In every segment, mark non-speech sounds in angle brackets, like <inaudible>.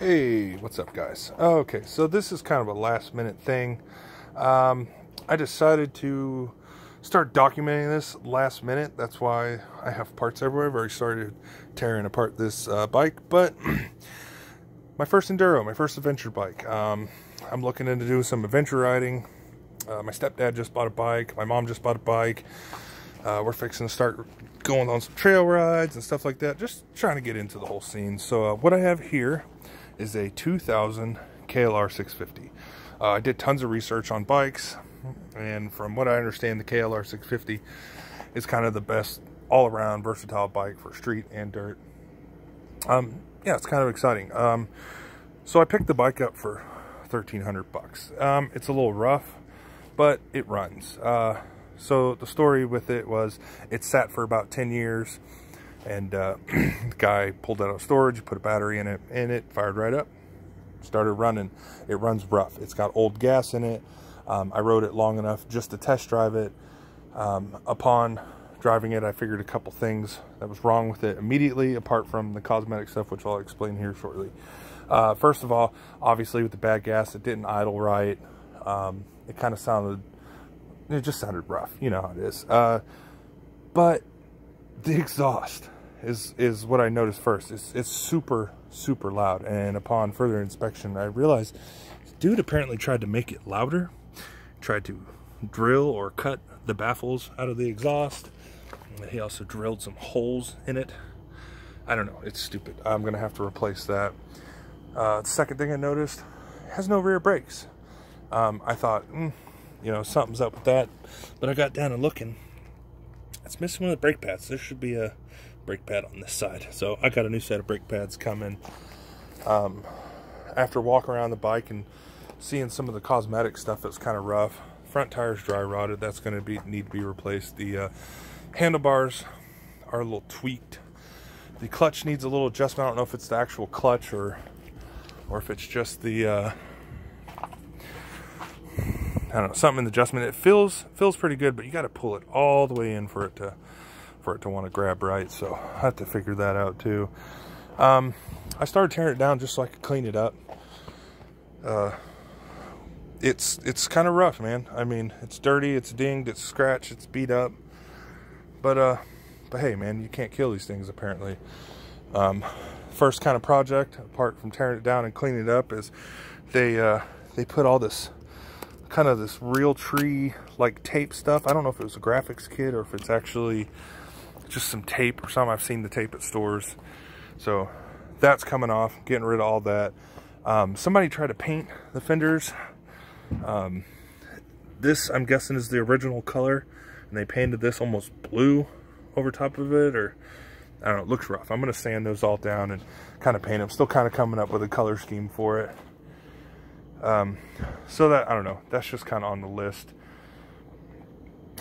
Hey, what's up, guys? Okay, so this is kind of a last minute thing. Um, I decided to start documenting this last minute. That's why I have parts everywhere. I've already started tearing apart this uh, bike, but <clears throat> my first enduro, my first adventure bike. Um, I'm looking into doing some adventure riding. Uh, my stepdad just bought a bike. My mom just bought a bike. Uh, we're fixing to start going on some trail rides and stuff like that. Just trying to get into the whole scene. So uh, what I have here is a 2000 KLR 650. Uh, I did tons of research on bikes, and from what I understand, the KLR 650 is kind of the best all-around versatile bike for street and dirt. Um, yeah, it's kind of exciting. Um, so I picked the bike up for 1300 bucks. Um, it's a little rough, but it runs. Uh, so the story with it was it sat for about 10 years and uh, <clears throat> the guy pulled out of storage, put a battery in it, and it fired right up. Started running. It runs rough. It's got old gas in it. Um, I rode it long enough just to test drive it. Um, upon driving it, I figured a couple things that was wrong with it immediately, apart from the cosmetic stuff, which I'll explain here shortly. Uh, first of all, obviously with the bad gas, it didn't idle right. Um, it kind of sounded, it just sounded rough. You know how it is. Uh, but the exhaust is is what I noticed first. It's it's super super loud, and upon further inspection, I realized dude apparently tried to make it louder, tried to drill or cut the baffles out of the exhaust. He also drilled some holes in it. I don't know. It's stupid. I'm gonna have to replace that. Uh, second thing I noticed has no rear brakes. Um, I thought, mm, you know, something's up with that, but I got down and looking. It's missing one of the brake pads. There should be a brake pad on this side. So I got a new set of brake pads coming. Um, after walking around the bike and seeing some of the cosmetic stuff that's kind of rough. Front tires dry rotted. That's going to be need to be replaced. The uh, handlebars are a little tweaked. The clutch needs a little adjustment. I don't know if it's the actual clutch or or if it's just the uh, I don't know something in the adjustment. It feels feels pretty good, but you got to pull it all the way in for it to for it to want to grab right. So I have to figure that out too. Um, I started tearing it down just so I could clean it up. Uh, it's it's kind of rough, man. I mean, it's dirty, it's dinged, it's scratched, it's beat up. But uh, but hey, man, you can't kill these things apparently. Um, first kind of project, apart from tearing it down and cleaning it up, is they uh, they put all this kind of this real tree like tape stuff. I don't know if it was a graphics kit or if it's actually just some tape or something. I've seen the tape at stores. So that's coming off, getting rid of all that. Um, somebody tried to paint the fenders. Um, this, I'm guessing, is the original color. And they painted this almost blue over top of it. Or, I don't know, it looks rough. I'm going to sand those all down and kind of paint them. Still kind of coming up with a color scheme for it. Um, so that, I don't know, that's just kind of on the list.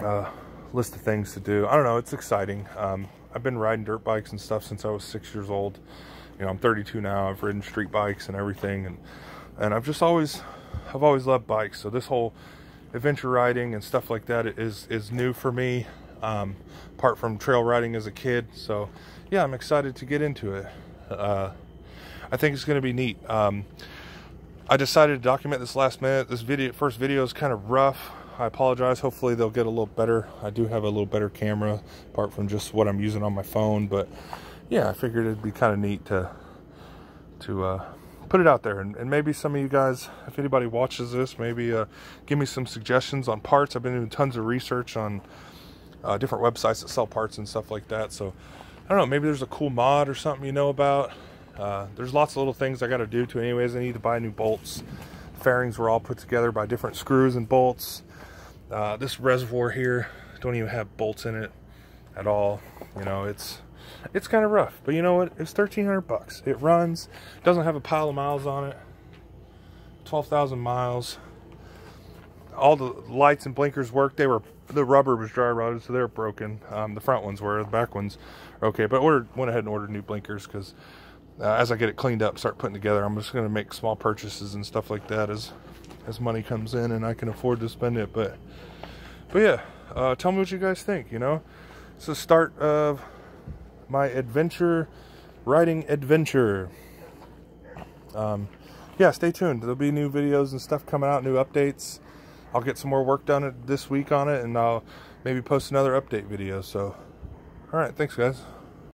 Uh, list of things to do. I don't know, it's exciting. Um, I've been riding dirt bikes and stuff since I was six years old. You know, I'm 32 now. I've ridden street bikes and everything, and and I've just always, I've always loved bikes. So this whole adventure riding and stuff like that is is new for me. Um, apart from trail riding as a kid, so yeah, I'm excited to get into it. Uh, I think it's going to be neat. Um, I decided to document this last minute. This video, first video is kind of rough. I apologize. Hopefully they'll get a little better. I do have a little better camera apart from just what I'm using on my phone. But yeah, I figured it'd be kind of neat to to uh, put it out there. And, and, maybe some of you guys, if anybody watches this, maybe uh, give me some suggestions on parts. I've been doing tons of research on uh, different websites that sell parts and stuff like that. So I don't know, maybe there's a cool mod or something you know about. Uh, there's lots of little things I got to do to anyways. I need to buy new bolts. Fairings were all put together by different screws and bolts. Uh, this reservoir here don't even have bolts in it at all. You know, it's it's kind of rough, but you know what? It's 1300 bucks. It runs, doesn't have a pile of miles on it. 12,000 miles. All the lights and blinkers work. They were the rubber was dry rotted, so they're broken. Um, the front ones were, the back ones are okay. But ordered went ahead and ordered new blinkers because uh, as I get it cleaned up, start putting together, I'm just going to make small purchases and stuff like that as as money comes in and I can afford to spend it. But but yeah, uh, tell me what you guys think. You know, it's the start of my adventure riding adventure. um, yeah, stay tuned. There'll be new videos and stuff coming out, new updates. I'll get some more work done this week on it, and I'll maybe post another update video. So, all right, thanks, guys.